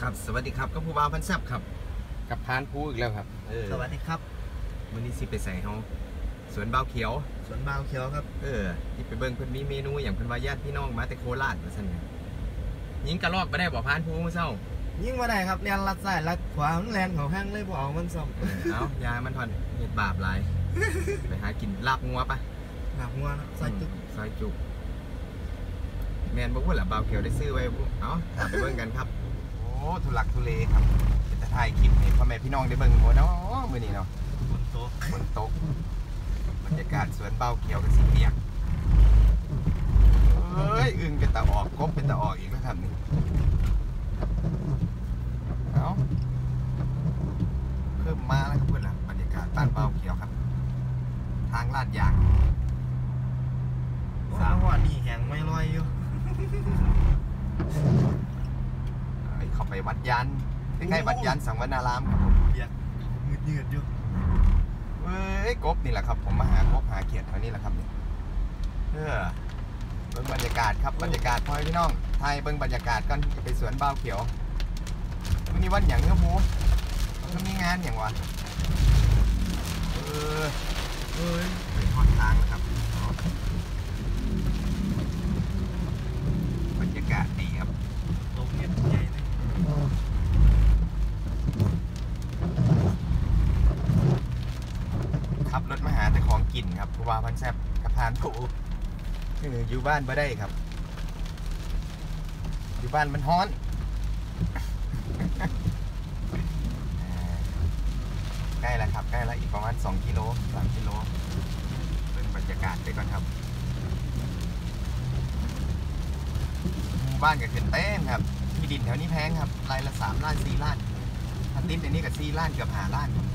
ครับ สวัสดีครับก็ผู้บ่าวพันแซบครับ กับพานผู้อีกแล้วครับเออสวัสดีครับวันนี้สิไปใส่เฮาสวนบ่าวเขียว สวนบาวเขียวครับ เออที่ไปเบิ่งเพิ่นมีเมนูอย่างเพิ่นว่าญาติพี่น้องมาแต่โคราชว่าซั่นไงยิงกระลอกบ่ได้บ่พานผู้มื้อเช้ายิ่งมาได้ครับเรียนรัดซ้ายรัดขวามันแลนเขาห้างเลยบเอกมันซ่อมเออเอายามันทอนเฮ็ดบาปหลายไปหากินลาบงัวปะ หนักหัวนะใส่ตึกอืมซอยจุก แม่นบ่พูดล่ะบ่าวเขียวได้ซื้อไว้บ่เอ้าตามไปเบิ่งกันครับ โอ้ทุลักทุเลครับเป็นตะถ่ายคลิปให้พ่อแม่พี่น้องได้เบิ่งบ่เนาะมื้อนี้เนาะบนโต๊ะฝนตกบรรยากาศสวนเบ้าเขียวกับสีเปียกเอ้ยอึงเป็นตะออกกบเป็นตะออกอีกแล้วครับนี่เอาเพิ่มมาแล้วครับเพื่อนล่ะบรรยากาศบ้านเบ้าเขียวครับ ทางลาดยาง มวันนี่แหงไม่ลอยอยู่เข้าไปวัดยานใกล้ๆวัดยานสังวนารามครับผมเบียดมืดยืดอยู่เอ้ยกบนี่แหละครับ ผมมาหากบหาเขียดแถวนี้แหละครับเนี่ยเออเบิ่งบรรยากาศครับบรรยากาศพ่อแม่พี่น้องไทยเบิ่งบรรยากาศก่อนไปสวนเบ้าเขียววันนี้วันอย่างเนื้อหมูมันมีงานอย่างวะเออเอ้ยเป็นหอนทางนะครับากาศดีครับตกเย็นใหญ่เลยขับรถมาหาแต่ของกินครับผู้ว่าพันแซบกับพานผูอยู่บ้านบ่ได้ครับ อยู่บ้านมันฮ้อนใกล้แล้วครับใกล้แล้วอีกประมาณ 2 กิโล3กิโลเป็นบรรยากาศไปก่อนครับหมู่ บ้านกับเขื่อนเต้นครับที่ดินแถวนี้แพงครับรายละสามล้านสี่ล้านถ้าติดอันนี้กับสี่ล้านเกือบหาล้านครับ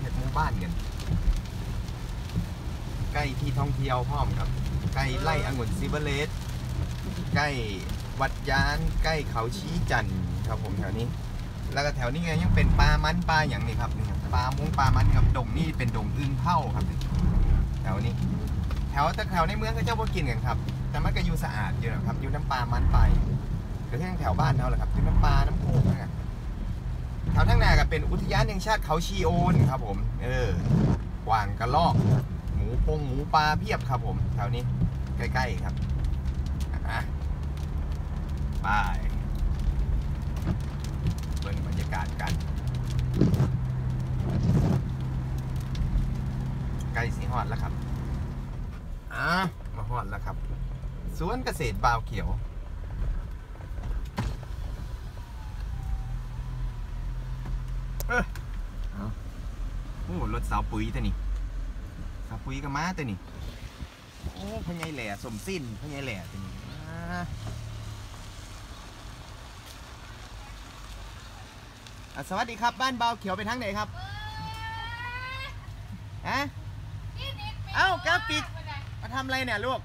เฮ็ดหมู่บ้านกันใกล้ที่ท่องเที่ยวพร้อมครับ ใกล้ไร่องุ่นซิเบเลสใกล้วัดยานใกล้เขาชี้จันทร์ครับผมแถวนี้ แล้วก็แถวนี้ไงยังเป็นปลามันปลาอย่างนี้ครับนี่ครับปลามุ้งปลามันครับดงนี่เป็นดงอึ่งเผาครับแถวนี้ แถวแต่แถวในเมืองก็เจ้าบ่กินกันครับ แต่มันก็อยู่สะอาดอยู่นะครับอยู่น้ำปลามันไปก็แค่แถวบ้านเราแหละครับอยู่น้ำปลาน้ำโขงนะแถวทั้งนาก็เป็นอุทยานแห่งชาติเขาชีโอนครับผม เออกวางกระลอก หมูพงหมูปลาเพียบครับผมแถวนี้ใกล้ ๆครับไปเบิ่งบรรยากาศกัน ใกล้สีฮอดแล้วครับอะมาฮอดแล้วครับ สวนเกษตรบาวเขียว เออเอาโอ้รถสาวปุ๋ยตัวนี้สาวปุ๋ยกับม้าตัวนี้โอ้พญายแหล่สมสิ้นพญายแหล่ตัวนี้อ่าอะสวัสดีครับบ้านเบาวเขียวไปทางไหนครับฮะเอ้ากราฟิกมาทำอะไรเนี่ยลูก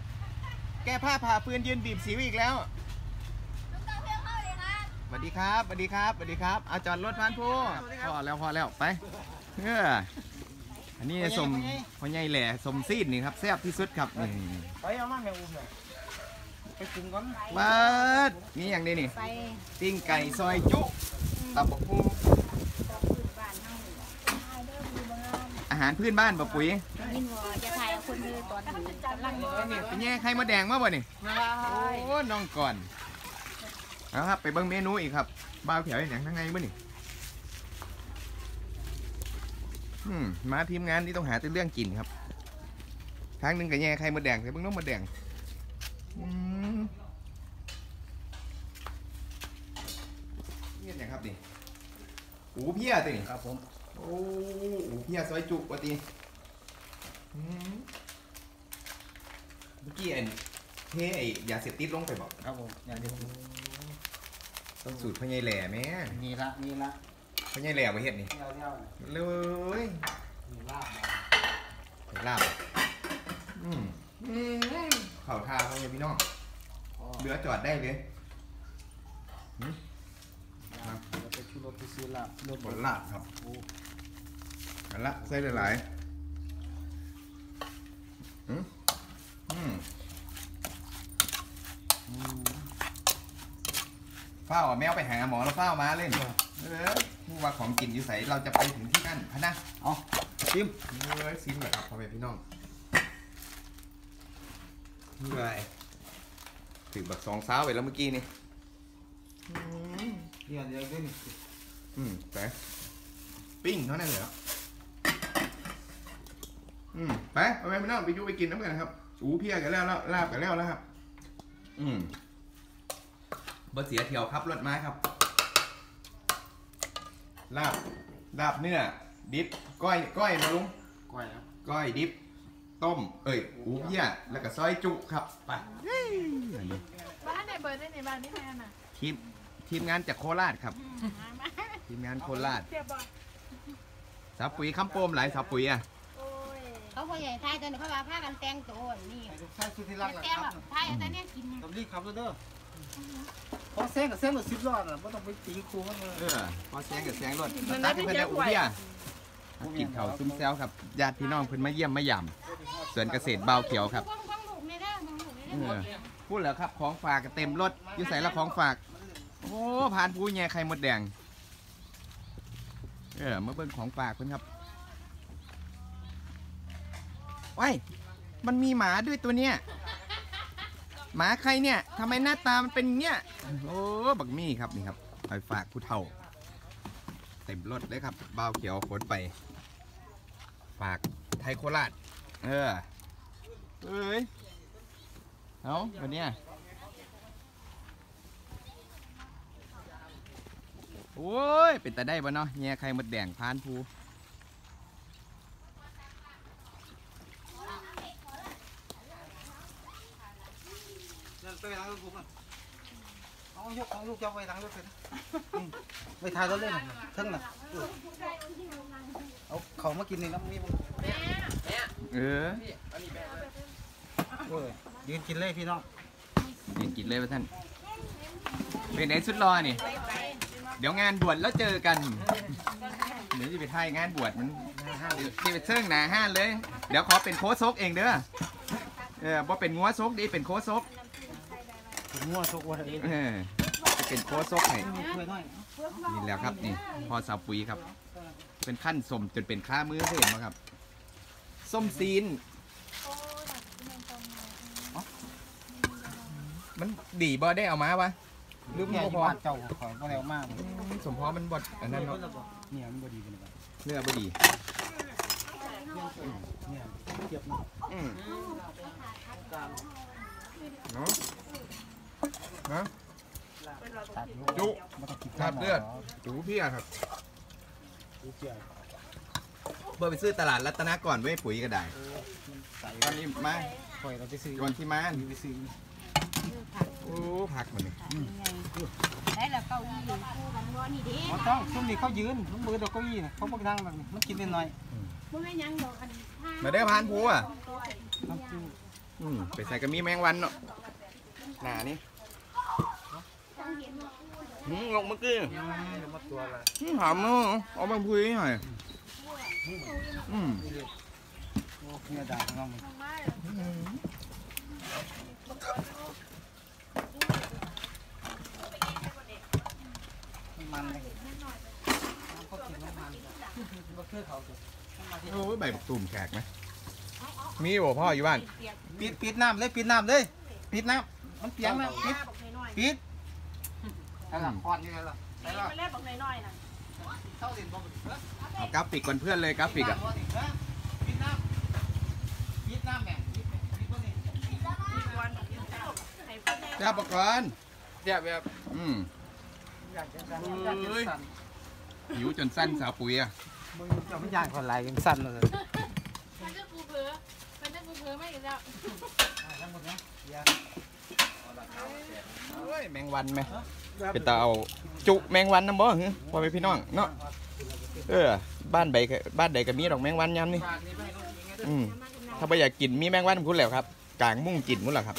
แก้ผ้าผ่าฟืนยืนบีบสิวอีกแล้วสวัสดีครับสวัสดีครับสวัสดีครับเอาจอดรถพานผู้พอแล้วพอแล้วไปเอออันนี้สมพญายแหล่สมซีดนี่ครับแซ่บที่สุดครับนี่ไปเอามาแม่อุ้มเลยไปกินก่อนเปิดนี่อย่างนี้นี่ไปปิ้งไก่ซอยจุตับบักหุ่งพื้นบ้านเฮานี่แหละถ่ายเด้อมีบ้านอาหารพื้นบ้านปะปุ๋ย ตอนนี้กำลังเดินนี่เป็นแย่ไข่มดแดงมาบ่นี่โอ้น้องก่อนเอาครับไปเบิ่งเมนูอีกครับบ้าวเขียวอย่างทั้งไงบ่นี่อืมมาทีมงานนี่ต้องหาแต่เรื่องกินครับทางหนึงกับแย่ไข่มดแดงใส่เบิ่งน้องมดแดงอืมนี่อย่างครับนี่หูเพี้ยตัวนี่ครับผมโอ้โหเพียซอยจุกว่าตีอืม เมื่อกี้ไอ้เทไอ้ยาเสพติดลงไปบอกครับผมอย่างเดียวต้องสูตรพ่อใหญ่แหล่แม่นี่ละนี่ละพ่อใหญ่แหล่มาเฮ็ดนี่เที่ยวเที่ยวเลยนี่ลาบลาบอืมอืมเข่าทาพ่อใหญ่พี่น้องเรือจอดได้เลยเราไปชูรถไปซื้อลาบรถบนลาบครับโอ้กันละใส่หลายๆอืมอืม เฝ้าเอาแมวไปหาหมอแล้วเฝ้ามาเล่นเออผู้ว่าของกินอยู่ใสเราจะไปถึงที่นั่นพะนะเอาชิมเอ้ยซิมเหรอครับพ่อแม่พี่น้องเมื่อยถึงบักสองสาวไปแล้วเมื่อกี้นี่เดี๋ยวเดี๋ยวขึ้นอืมไปปิ้งเท่านั้นเหรออืมไปพ่อแม่พี่น้องไปดูไปกินน้ำกันครับ อูเพียกันแล้วแล้วลาบกันแล้วแล้วครับ อืมบ่เสียเที่ยวครับรถไม้ครับ ลาบ ลาบเนื้อ ดิบ ก้อย ก้อยมาลุง ก้อยนะก้อยดิบ ต้ม เอ้ย อูเพียแล้วก็ซอยจุครับ ไปบ้านไหนเบิร์ดได้ในบ้านนี่แม่น่ะทีม ทีมงานจากโคราชครับ ทีมงานโคราชเสียบบอกสาวปุ๋ยคำโปมหลายสาวปุ๋ยอะ โอ้ยเขาพ่อใหญ่ทายตอนนี้เขาว่าพากันแต่งตัวนี่ใช่สุดที่รักแหละแต่งคแบรับบทายแต่เนี่ยกินตำรีครับเด้อพอแซงกับแซงรถสิบล้อน่ะไม่ต้องไปตีครูมันเลย เออพอแซงกับแซงรถตัดให้เพื่อนได้อูเพียกินเขาวซุ้มแซวครับญาติพี่น้องเพิ่นมาเยี่ยมมาย่ำสวนเกษตรเบาเขียวครับบ้องบ้องลูกในเด้อบ้องลูกในเอเด้ออพูดแล้วครับของฝากก็เต็มรถอยู่ใส่ละของฝาก โอ้ผ่านผู้แย่ไข่มดแดง เออมาเบิ่งของฝากเพิ่นครับ ว้ายมันมีหมาด้วยตัวเนี้ยหมาใครเนี่ยทำไมหน้าตามันเป็นเงี้ยโอ้บักมี่ครับนี่ครับไปฝากผู้เฒ่าเต็มรถเลยครับบ้าวเขียวขนไป ฝากไทยโคราชเออเอ้ยเอาวันเนี้ยโอ้ยเป็นแต่ได้บ่เนาะแง่ไข่มดแดงพานภู ไปทางรถผมอะเอายกของลูกเจ้าไปทางรถไปนะไปทายรถเลยนะทั้งน่ะเอาเขามากินนี่น้ำนี่เออโอ้ยยืนกินเลยพี่น้องกินกินเลยว่าท่านเป็นไหนสุดรอนี่ เดี๋ยวงานบวชแล้วเจอกันเดี๋ยวจะไปถ่ายงานบวชมันเดี๋ยวจะไปเชิงหนาห้านเลย เดี๋ยวขอเป็นโค้ชซกเองเด้อเออบ่เป็นงัวซกดีเป็นโค้ชซก งัวโชกวัวเองเออจะเป็นโค้ชซกให้ช่วยหน่อยนี่แหล้วครับนี่พอสาวปุ๋ยครับ เป็นขั้นสมจนเป็นค่ามือเห็นไหมครับส้มซีนมันดีบ่ได้เอามาวะหรือเนี่มันยบ่พอบ้านเจ้าขอยบ่แล้วมากสมพอมันบดอันนั้นเนาะเนี่ยมันบ่ดีกันเลยเนื้อบ่ดีเนี่ยเจ็บนะอืมเนาะ นะตัดจุมันต้องกินครับเลือดจูเพี่ยครับดูเจียวเบอร์ไปซื้อตลาดรัตนาก่อนเว้ยปุ๋ยก็ได้ใส่ตอนนี้มาคอยเราไปซื้อก่อนที่มาไปซื้อโอ้ผักมันนี่ได้แล้วเก้าอี้คู่กันว่านี่เด้มันต้องซุ่มนี่เขายืนซุ่มมือดอกเก้าอี้นะเขาบอกนั่งแบบนี้มันกินนิดหน่อยบ่แม่นหยังดอกอันมาได้อพานผูอะน้ำจิ้มอืมไปใส่กระมีแมงวันเนาะหนานี่ หืมลงเมื่อกี้มาตัวละหืมหอมเนาะเอามาพุยหน่อยอืมโอ้เนื้อด่างน้องมันมันเลยเขากินน้ำมันก็คือเขาโอ้ยใบบักตุ่มแขกไหมมีบ่พ่ออยู่บ้าน ปิดปิดน้ำเลยปิดน้ำเลย ปิดน้ำมันเปียกนะปิดปิด อะไรควันนี่ไงล่ะไปละมาแรกบอกน้อยๆนะเข้าเด่นบอกเฮ้ยเอากราฟิกก่อนเพื่อนเลยกราฟิกอะปิดน้ำปิดน้ำแม่ปิดปิดบ่นี่วันให้พ่อแม่จ้าประกรณ์เดี๋ยวแบบอืมอยากจะสั่นอยากจะสั่นหิวจนสั้นสาวปุ๋ยอะมึงจะไม่ย่างคนไรกันสั่นเลยมันจะกูเผือมันจะกูเผือไม่อีกแล้วทั้งหมดนะอย่าโอ้ยแมงวันไหม เป็นตาเอาจุแมงวันน้ำบ่หือพ่อแม่พี่น้องเนาะเออบ้านใดก็บ้านใดก็มีดอกแมงวันยามนี่ฝากนี่ไปให้ลูกยิงให้ด้วยอืมถ้าไม่อยากกินมีแมงวันพุ่นแล้วครับกลางมุ่งกินพุ่นแหละครับ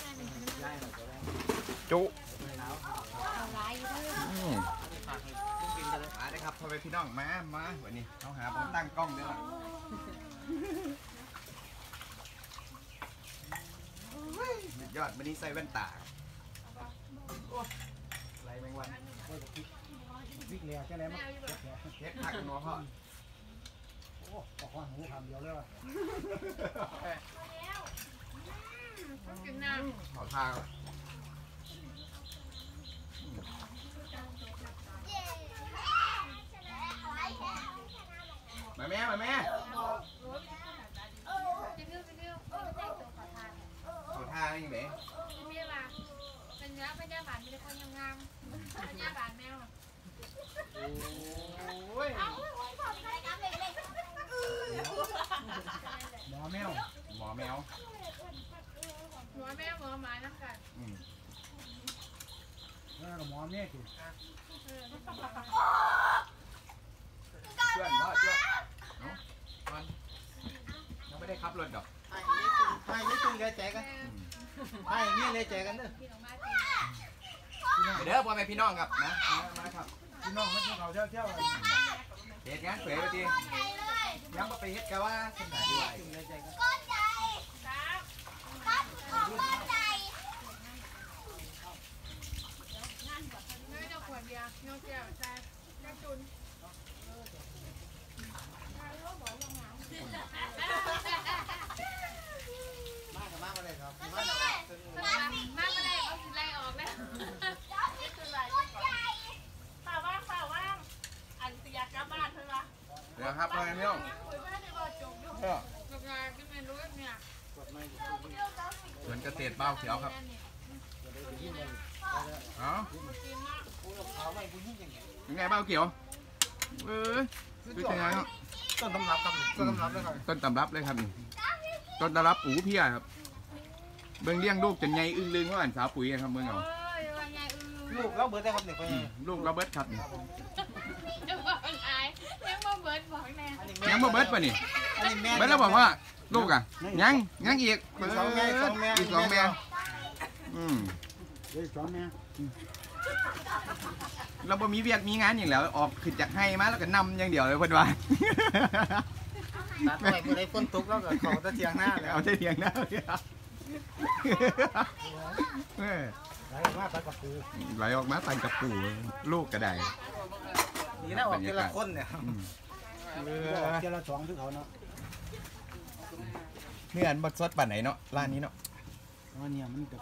จุเอาหลายอยู่เด้ออืมมาเลยครับพ่อแม่พี่น้องมามาวันนี้เขาหาผมตั้งกล้องเด้ออดวันนี้ใส่แว่นตา โอ้ไรแมงวันโอ้ยพริกพริกเหลียแค่ไหนมั้งเผ็ดแหละเฮ็ดผักนัวพ่อโอ้ออกมาหูคำเดียวเลยว่ะต้องกินน้ำขอทางมาแม่มาแม่ กินเรื่องกินเรื่องเออได้ตัวขอทาน ขอทางยังไง กินเรื่องมาเป็นเนื้อเป็นเนื้อหวานเป็นคนงามเป็นเนื้อหวานแมว โอ้ย หมอแมว หมอแมว หัวแมวหัวหมาน้ำกัน อืม แล้วก็หมอแม่กินเพื่อนพ่อเพื่อนเนาะมันยังไม่ได้ขับรถดอกให้นี่ตึงใจใจกันให้นี่เลยใจกันเด้อพ่องมาเด้อพ่อแม่พี่น้องครับนะมาครับพี่น้องมันเขาเที่ยวเที่ยวเฮ็ดงานเผยไปทียังมาไปเฮ็ดกะว่าสนายด้วย ตึงใจใจกัน เนื้อจะขวดเดียวเนื้อแก้วใจแก้วจุน มากกับมากมาเลยครับมาก มากไม่ได้เอาสิไล่ออกแล้ว ป่าว่างป่าว่างอันเสียกลับบ้านเพิ่นว่า เดี๋ยวครับพ่อแม่พี่น้องคุยบ่ได้บ่จบอยู่เออกับงานที่เป็นรู้เนี่ยกดไม่สวนเกษตรบ้าวเขียวครับเอ้าเขาไม่บุญยิ่งอย่างเงี้ยยังไงบ้าวเขียวเอ้ยคือยังไงครับต้นตำรับครับต้นตำรับเลยครับต้นตำรับเลยครับนี่ต้นตำรับอูเพียครับ เบิ่งเลี้ยงลูกจนใหญ่อึ้งลึงว่าอันสาวปุ๋ยครับเบิ่งเอาเอ้ยว่าไงอือลูกเราเบิร์ดได้ครับหนึ่งไปอืมลูกเราเบิดครับนี่ จะบอกอะไรยังมาเบิร์ดบอกแน่ยังบ่เบิดป่ะนี่อันนี้แม่เบิดแล้วบอกว่าลูกอะยังยังอีกอีกสองแม่สองแม่อีกสองแม่อืมเฮ้ยสองแม่เราบ่มีเวียกมีงานอย่างแล้วออกขึ้นจากให้มาแล้วก็นำอย่างเดียวเลยเพิ่นว่าตัดไว้เมื่อไรฝนตกแล้วก็เขาตะเทียงหน้าเลยเอาเทียงหน้าเลยครับเออไหลมาตัดกับปูไหลออกมาตันกับปู่ลูกก็ได้ ดีนะออกทีละคนเนี่ยอืมทีละสองที่เขาเนาะเนื้ออันบดสดป่านไหนเนาะร้านนี้เนาะวันนี้มันกับ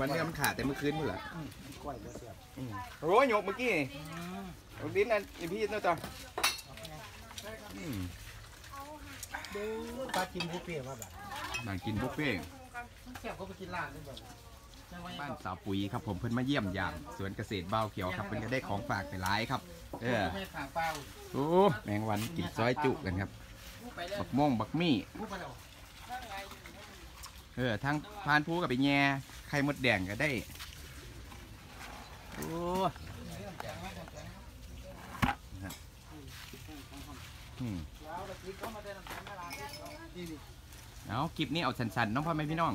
วันนี้มันขาดแต่เมื่อคืนมื้อละกล้วยเสียบอืมโอ้ยโยกเมื่อกี้นี่โยกดิ้นนั่นอีพี่เนาะจ้ะอืมดูปลากินบุฟเฟ่มาแบบนั่งกินบุฟเฟ่ต์เที่ยวเขาไปกินร้านด้วยแบบ บ้านสาวปุ๋ยครับผมเพิ่นมาเยี่ยมยามสวนเกษตรบ้าวเขียวครับเพิ่นก็ได้ของฝากไปหลายครับ เออไม่ขางเปล่าโอ้แมงวันกินซอยจุกันครับ บักม่วงบักมี่พูดไปแล้วเออทั้งพานผู้กับไปแง่ไข่มดแดงก็ได้โอ้อืมเอาคลิปนี้เอาสันๆเน้องพ่อแม่พี่น้อง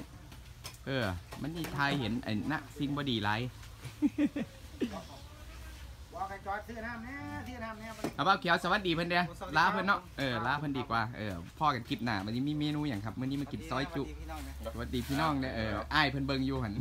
เออ มันมีทายเห็นไอ้นะสิ่งบดีไรบอกให้จอดซื้อน้ำเนี่ยซื้อน้ำเนี่ยเอาบ้าเขียวสวัสดีเพิ่นเด้อลาเพิ่นเนาะ เออลาเพิ่นดีกว่า เออพ่อกันคลิปหน้าวันนี้มีเมนูอย่างครับมื้อนี้มากินซอยจุพี่น้องนะสวัสดีพี่น้องเด้อเอออ้ายเพิ่นเบิ่งอยู่หั่น